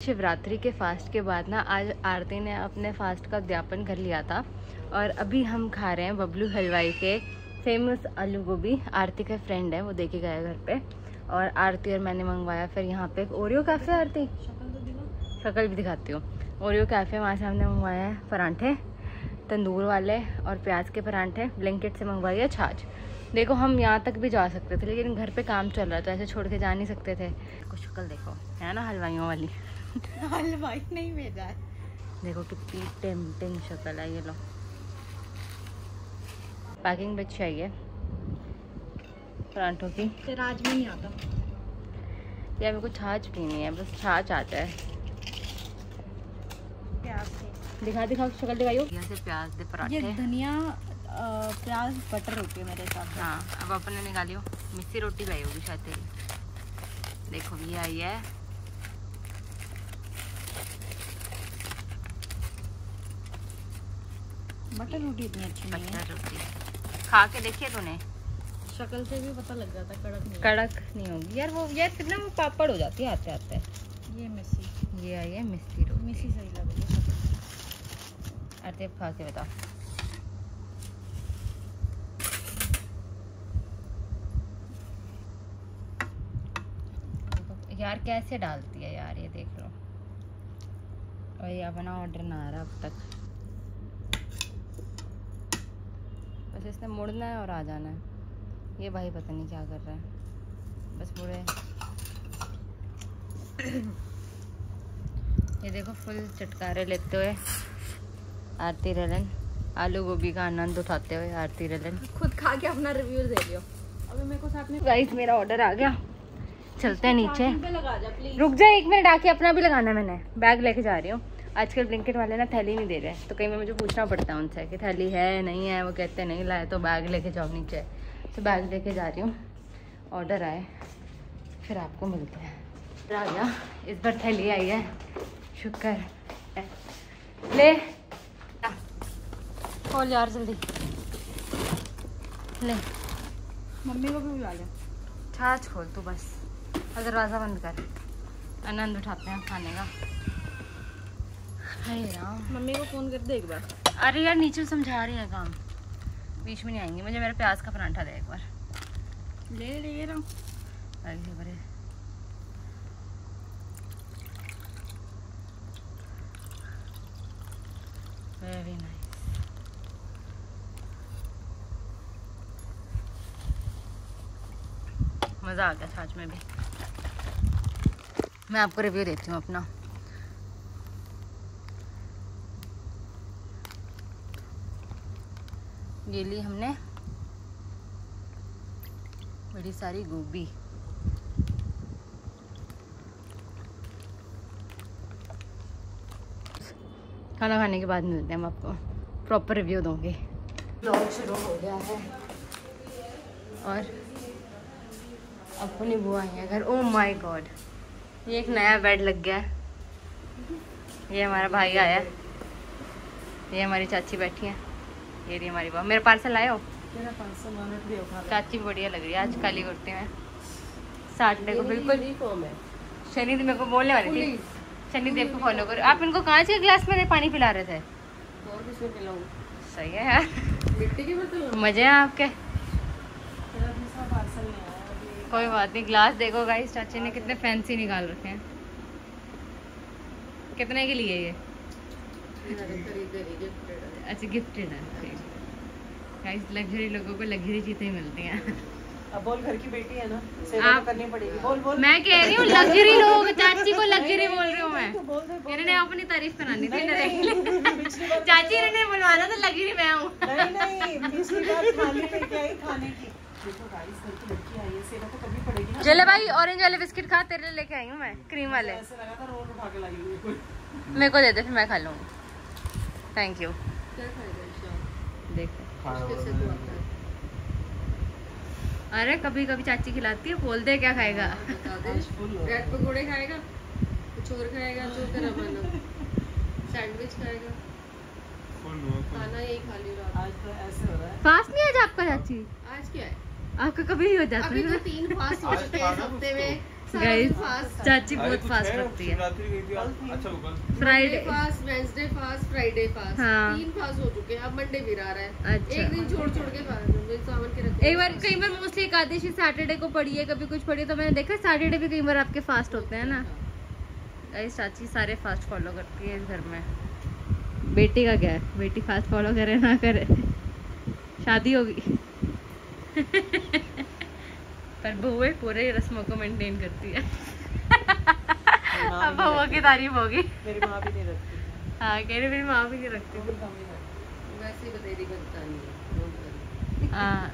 शिवरात्रि के फास्ट के बाद ना आज आरती ने अपने फास्ट का उद्यापन कर लिया था और अभी हम खा रहे हैं बबलू हलवाई के फ़ेमस आलू गोभी। आरती का फ्रेंड है, वो दे के गया घर पे। और आरती और मैंने मंगवाया, फिर यहाँ पे ओरियो कैफ़े आरती। शक्ल भी दिखाती हूँ। ओरियो कैफ़े वहाँ से हमने मंगवाया है परांठे, तंदूर वाले और प्याज के परांठे। ब्लैंकेट से मंगवाई है छाछ। देखो, हम यहाँ तक भी जा सकते थे, लेकिन घर पे काम चल रहा था ऐसे छोड़ के जा नहीं सकते थे। कुछ शक्ल देखो, है ना, हलवाइयों वाली? हलवाई नहीं भेजा है। देखो कितनी टेम्पटिंग शक्ल है ये लो। पैकिंग भी अच्छी आई है। परांठों की। तेरा आज में नहीं आता। या मेरे को छाछ पीनी है बस छाछ आता है। दिखा दिखा शक्ल दिखाइयो। से प्याज दे पराठे। ये धनिया प्याज बटर होती है मेरे हिसाब से। हाँ अब अपने निकालियो। मिस्सी रोटी लाई होगी शायद देखो ये आई है। बटर रोटी इतनी अच्छी नहीं है। रोटी। खा के देखिए तूने? शक्ल से भी पता लग जाता कड़क नहीं कड़क नहीं होगी। यार वो यार कितना वो पापड़ हो जाती है आते आते। ये मिसी ये आई है मिस्सी रोटी। मिसी सही लग रही है। आरती खा के बता यार कैसे डालती है यार ये देख लो। और ये अपना ऑर्डर ना आ रहा अब तक बस इसने मुड़ना है और आ जाना है। ये भाई पता नहीं क्या कर रहा है। बस मुड़े। ये देखो फुल चटकारे लेते हुए आरती रलन। आलू गोभी का आनंद उठाते हुए आरती रलन। खुद खा के अपना रिव्यू दे लियो अभी मेरे को साथ में गाइस मेरा ऑर्डर आ गया। चलते हैं नीचे। लगा जा प्लीज़ रुक जा एक मिनट आके अपना भी लगाना है मैंने। बैग लेके जा रही हूँ। आजकल ब्लिंकेट वाले ना थैली नहीं दे रहे तो कहीं में मुझे पूछना पड़ता है उनसे कि थैली है नहीं है? वो कहते नहीं लाए तो बैग लेके जाओ नीचे। तो बैग लेके जा रही हूँ। ऑर्डर आए फिर आपको मिलते हैं। आ गया इस बार थैली आई है। शुक्र है। ले। खोल यार जल्दी। ले। मम्मी को भी बुला लिया छाछ खोल तू बस। और दरवाज़ा बंद कर। आनंद उठाते हैं खाने का। मम्मी को फ़ोन कर दे एक बार। अरे यार नीचे समझा रही है काम। बीच में नहीं आएँगी मुझे मेरे प्याज का परांठा दे एक बार। ले ले रहा। हूँ अरे बड़े। वेरी नाइस मज़ा आ गया छाछ में भी। मैं आपको रिव्यू देती हूँ अपना। ये ली हमने बड़ी सारी गोभी। खाना खाने के बाद मिलते हैं हम आपको। प्रॉपर रिव्यू दूँगी। ब्लॉग शुरू हो गया है। और अपनी बुआ आई है घर। ओ माय गॉड ये एक नया बेड लग गया है। ये हमारा भाई आया है। ये हमारी चाची बैठी है। ये रही हमारी बुआ मेरा पार्सल लाए हो? चाची बढ़िया लग रही है आज काली कुर्ती में। साटने को बिल्कुल। शनि मेरे को बोलने वाली थी। शनि देव को फॉलो करो। आप इनको कांच के गिलास में पानी पिला रहे थे? और किसमें पिलाऊं? सही है यार। मज़े हैं आपके। कोई बात नहीं ग्लास देखो गाइस चाची ने कितने फैंसी निकाल रखे हैं। कितने के लिए ये मैंने खरीदे नहीं गिफ्टेड है अच्छा गिफ्टेड है गाइस लग्जरी लोगों को लग्जरी चीज़ें मिलती हैं. अब बोल घर की बेटी है ना सेवा आप- तो करनी पड़ेगी। बोल बोल। मैं कह रही हूँ लग्जरी लोग चाची को लग्जरी बोल रही हूँ मैं. तो इन्होंने अपनी तारीफ़ करानी थी बार चाची इन्होंने बुलवाना था लग्जरी मैं हूँ. है तो ना। चले भाई ऑरेंज वाले बिस्किट खा तेरे लेके आई हूँ मैं क्रीम वाले. मेरे को दे दे फिर मैं खा लूँगी. थैंक यू देखो। तू है। अरे कभी कभी चाची खिलाती है बोल दे क्या खाएगा? बता दे। ब्रेड पकोड़े खाएगा? कुछ और खाएगा जो तेरा मन हो? सैंडविच खाएगा? खाना यही खा ली रात। आज तो ऐसे हो रहा है। फास्ट नहीं आज आपका चाची? आज क्या है? आपका कभी नहीं हो जाता? अभी तो है तीन फास्ट हो हैं हफ़्ते में। गाइस चाची बहुत फास्ट रखती है। अच्छा Friday fast Wednesday fast Friday fast हाँ। तीन फास्ट हो चुके हैं अब मंडे फिर आ रहा है। अच्छा। एक दिन छोड़ छोड़ के फास्ट सावन के रखते एक बार कई बार मोस्टली एकादशी सैटरडे को पढ़ी है कभी कुछ पढ़ी है तो मैंने देखा सैटरडे भी कई बार आपके फास्ट होते हैं ना। गाइस चाची सारे फास्ट फॉलो करती है इस घर में। बेटी का क्या है? बेटी फास्ट फॉलो करे ना करे। शादी होगी। पर बहुएँ पूरे रस्मों को मेंटेन करती है। अब बहुओं की तारीफ़ होगी। मेरी माँ भी नहीं रखती। हाँ कह रही मेरी माँ भी नहीं रखती। वैसे बतेरी बनता नहीं है। हाँ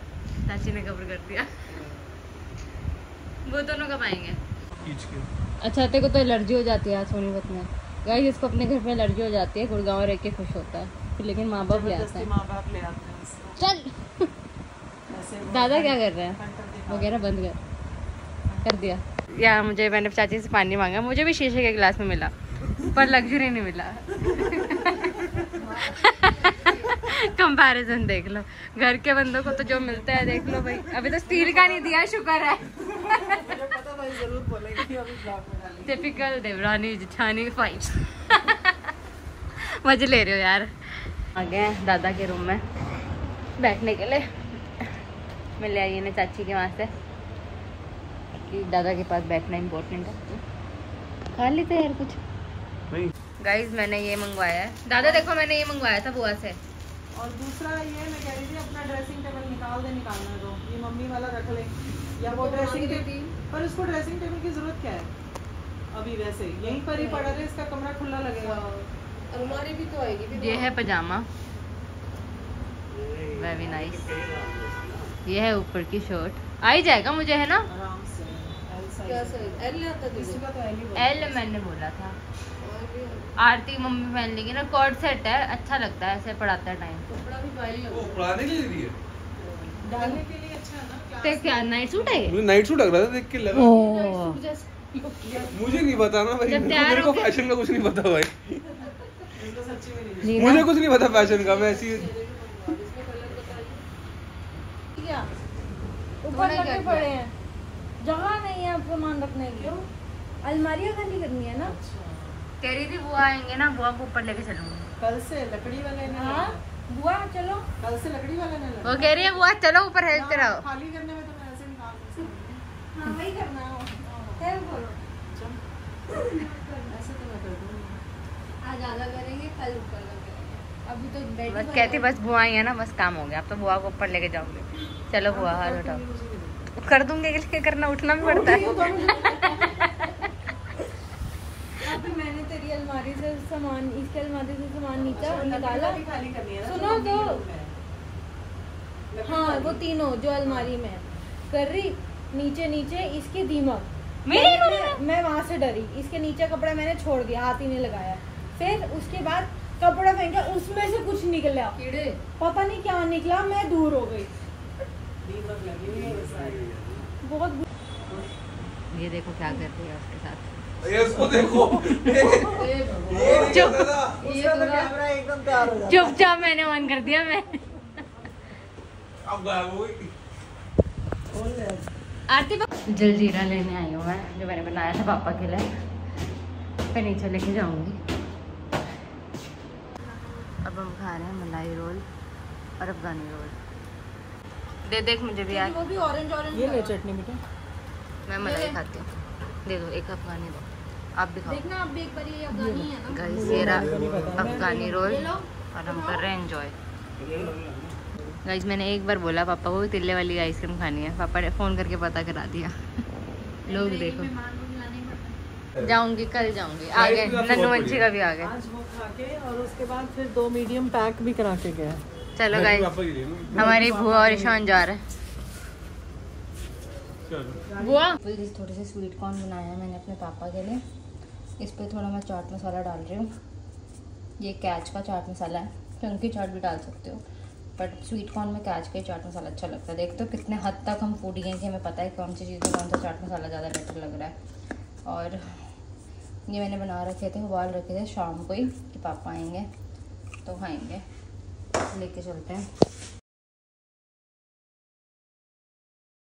चाची ने कवर कर दिया। वो दोनों कब आएँगे? अच्छा तेरे को तो एलर्जी हो जाती है सोनीपत में। गाइस इसको अपने घर पे एलर्जी हो जाती है गुड़गांव रह के खुश होता है। फिर लेकिन माँ बाप ले आते हैं। माँ बाप ले आते हैं। चल। दादा क्या कर रहे हैं? कंटर दिखा- वो कह रहा बंद कर कर दिया। या मुझे, मैंने चाची से पानी मांगा, मुझे भी शीशे के गिलास में मिला, पर लग्जरी नहीं मिला। कंपैरिजन देख लो, घर के बंदों को तो जो मिलता है, देख लो भाई। अभी तो स्टील का नहीं दिया शुक्र है। टिपिकल देवरानी, जिठानी फाइट्स मज़े ले रहे हो यार। आ गए दादा के रूम में बैठने के लिए। मिले आई ने चाची के वहाँ से। कि दादा के पास बैठना इम्पोर्टेंट है। खा लेते यार कुछ। नहीं। गाइस मैंने ये मंगवाया है। दादा देखो मैंने ये मंगवाया था बुआ से। और दूसरा ये मैं कह रही थी अपना ड्रेसिंग टेबल निकाल दे निकालना दो ये मम्मी वाला रख ले। या वो ड्रेसिंग टेबल पर उसको ड्रेसिंग टेबल की ज़रूरत क्या है? अभी वैसे यहीं पर ही पड़ा रहे इसका कमरा खुला लगेगा। अलमारी भी तो आएगी ये है पजामा। वेरी नाइस ये है ऊपर की शर्ट। आ ही जाएगा मुझे है ना? एल का तो एल ही बोला। मैंने बोला था। आरती मम्मी पहन लेगी ना। कॉर्ड सेट है। अच्छा लगता है ऐसे पढ़ाते टाइम कपड़ा भी भारी वो लगता पढ़ाने के लिए दी है। डालने के लिए अच्छा है ना तो क्या नाइट सूट है मुझे नाइट सूट लग रहा था देख के लगा। मुझे नहीं पता ना भाई। मेरे को फ़ैशन का कुछ नहीं पता भाई। मुझे कुछ नहीं पता फ़ैशन का। मैं ऐसी क्या ऊपर लगे पड़े हैं। जगह नहीं है सामान रखने की। अलमारियाँ खाली करनी है ना? कह रही थी बुआ आएँगे ना बुआ को ऊपर लेके चलूँगी। कल से लकड़ी वाले ने हाँ? बुआ चलो। कल से लकड़ी वाले ने वो कह रही है बुआ चलो ऊपर हेल्प कराओ। खाली करने में तो मैं ऐसे निकाल हाँ। वही करना है। हेल्प करो। ऐसे तो मैं कर दूँगी। आज ज़्यादा करेंगे कल ऊपर करेंगे अभी तो बस कहती बस बुआ आई है ना बस काम हो गया। अब तो बुआ को ऊपर लेके जाऊँगी। चलो बुआ हाथ उठाओ। कर दूँगी इसलिए करना? उठना भी पड़ता है। मैंने तेरी अलमारी से सामान इसके अलमारी से सामान नीचा निकाला। भी खाली करनी है ना सुनो तो तो। हाँ वो तीनों जो अलमारी में। है। कर रही? नीचे नीचे इसके दीमक मैं वहाँ से डरी। इसके नीचे कपड़ा मैंने छोड़ दिया हाथ ही नहीं लगाया। फिर उसके बाद कपड़ा फेंका उसमें से कुछ निकला कीड़े। पता नहीं क्या निकला मैं दूर हो गई। दीमक लगी हुई सारी। बहुत ये देखो क्या कर रही है उसके साथ। ये उसको देखो। चुप। करता तो हो चुपचाप मैंने ऑन कर दिया मैं। अब। आरती जलजीरा लेने आई हूँ मैं जो मैंने बनाया था पापा के लिए। फिर नीचे लेके जाऊँगी। अब हम खा रहे हैं मलाई रोल और अफगानी रोल। दे देख मुझे भी यार। वो भी ऑरेंज ऑरेंज ये ले चटनी बेटा। मैं मलाई खाती हूँ। दे दो एक अफगानी दो आप भी खाओ। देखना आप भी एक बार ये अफगानी है ना। गाइस ये रहा अफगानी रोल और हम कर रहे हैं एंजॉय गाइस मैंने एक बार बोला पापा को तिल्ले वाली आइसक्रीम खानी है। पापा ने फ़ोन करके पता करा दिया। लोग देखो मेहमान को खिलाने पड़ता जाऊँगी कल जाऊँगी। आ गए नन्नू का भी आ गए आज वो खा के और उसके बाद फिर दो मीडियम पैक भी करा के गया चलो लूँ। हमारी बुआ और ईशान जा रहे हैं। चलो। बुआ थोड़े से स्वीट कॉर्न बनाया है मैंने अपने पापा के लिए। इस पर थोड़ा मैं चाट मसाला डाल रही हूँ। ये कैच का चाट मसाला है। चंकी चाट भी डाल सकते हो। बट स्वीट कॉर्न में कैच का ही चाट मसाला अच्छा लगता है। देखते हो कितने हद तक हम फूडी हैं कि हमें पता है कौन सी चीज़ में कौन सा चाट मसाला ज़्यादा बेटर लग रहा है। और ये मैंने बना रखे थे, उबाल रखे थे। शाम को ही कि पापा आएँगे तो खाएँगे। लेके चलते हैं।